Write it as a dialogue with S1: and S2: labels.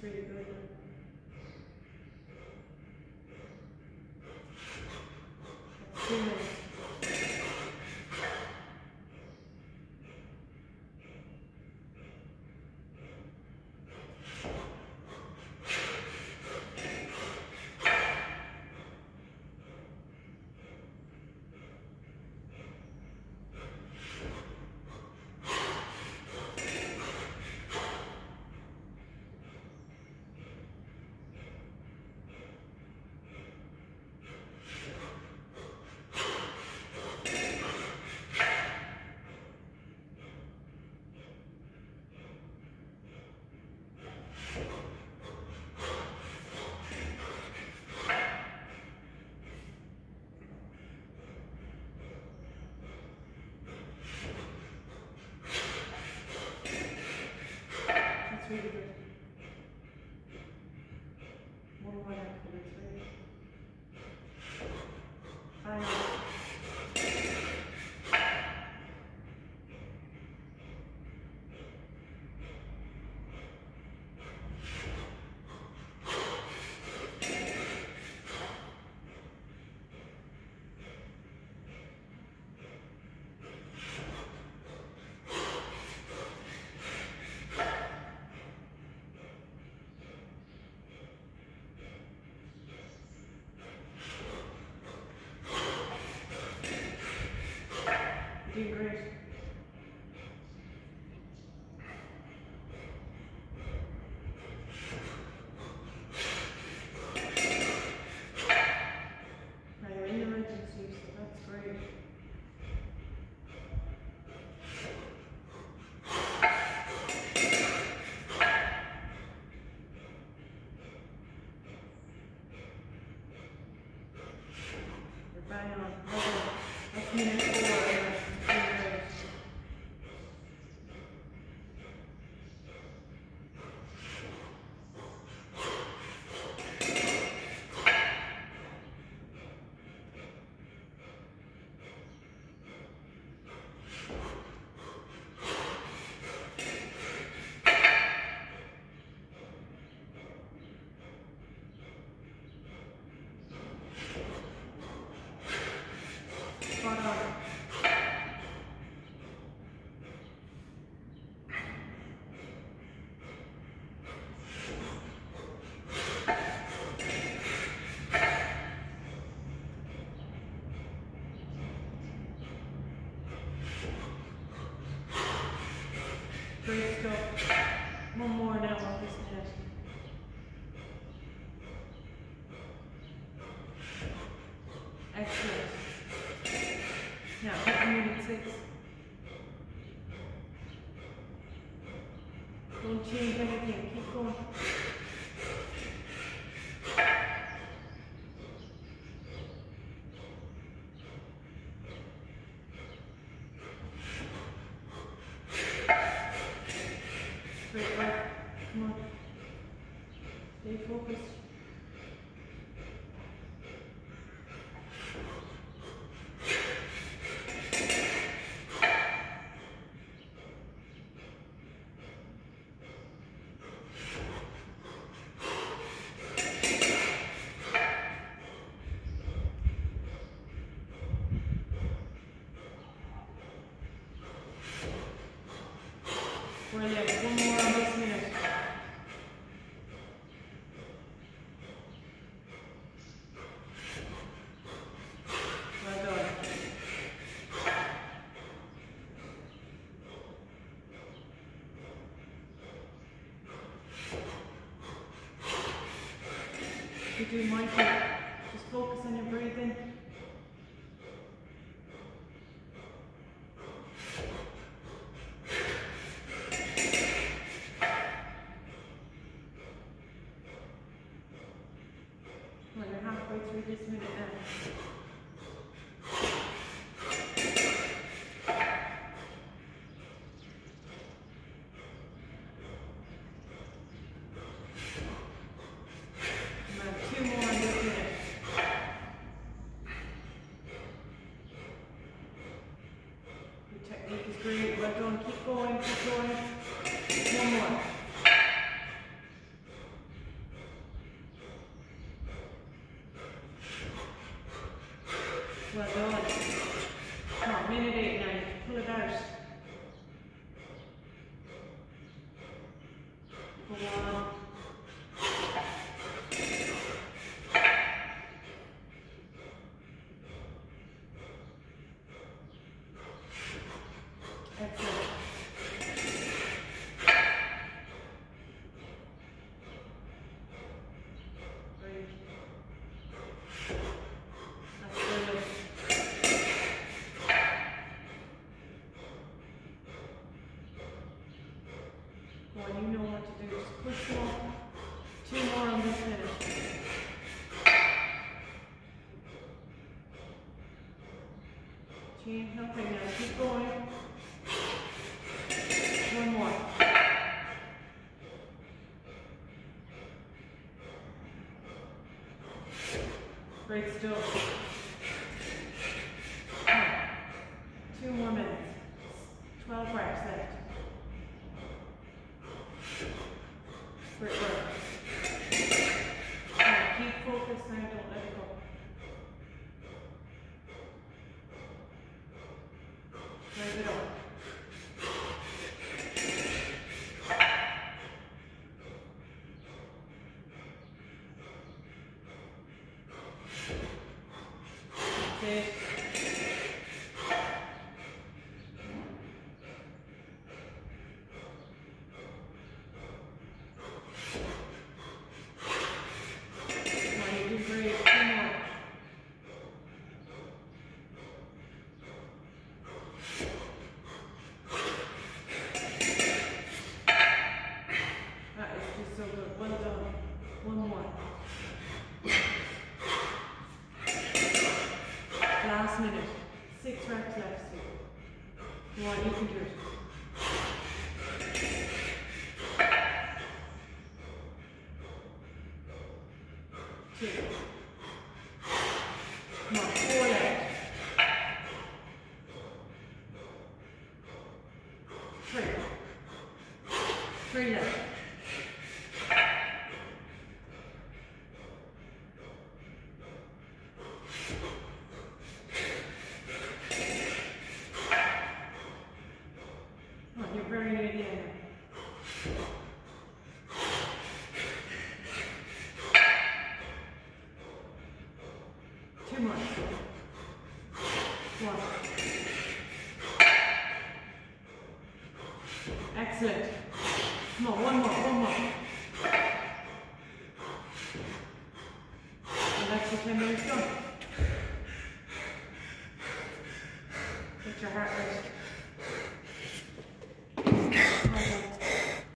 S1: three degree. Peter. Degress. Yeah, I mean, it's like, don't change anything, keep going. Great. do. Just focus on your breathing. 我 don't know One, you know what to do. Just push one. Two more on this finish. Chain helping now. Keep going. One more. Great still. Minute. Six reps left. Come on, you can do it. Two. Come on, four left. Three. Three left. Come on, you're very near the end. Two more. One. Excellent. On, one more, one more. That's your 10 minutes done.